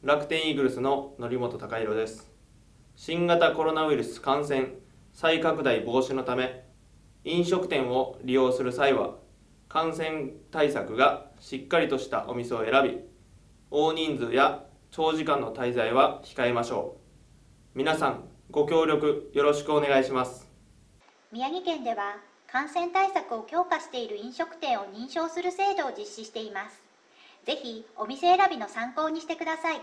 楽天イーグルスの則本隆弘です。新型コロナウイルス感染再拡大防止のため飲食店を利用する際は感染対策がしっかりとしたお店を選び大人数や長時間の滞在は控えましょう。皆さんご協力よろしくお願いします。宮城県では感染対策を強化している飲食店を認証する制度を実施しています。ぜひお店選びの参考にしてください。